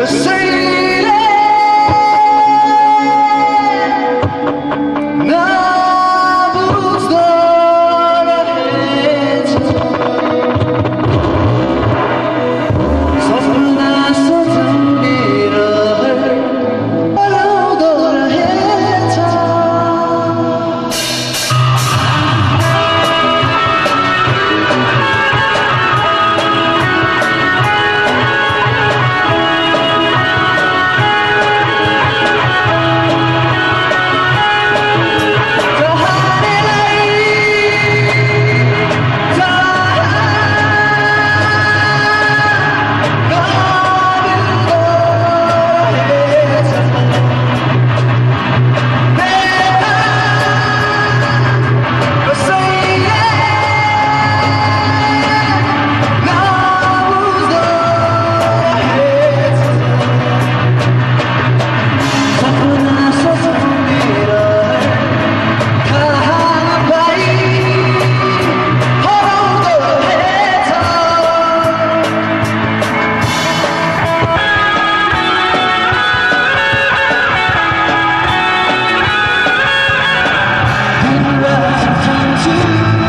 The same. Imagine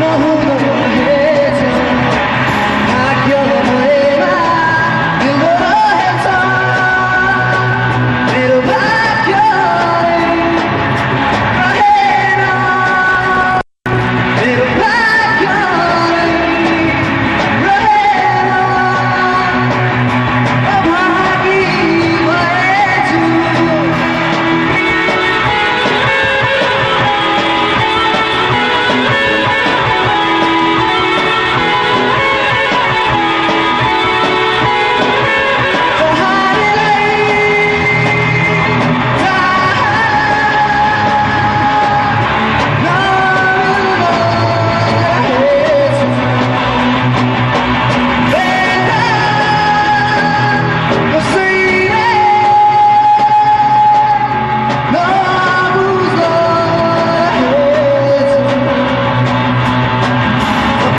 ना हो तो